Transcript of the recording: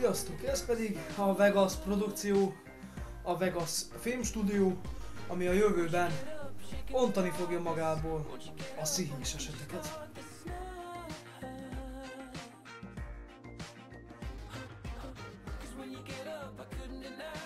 Iástok. Ez pedig a Vegas produkció, a Vegas filmstúdió, ami a jövőben ontani fogja magából a szihís eseteket. Cause when you get up, I couldn't deny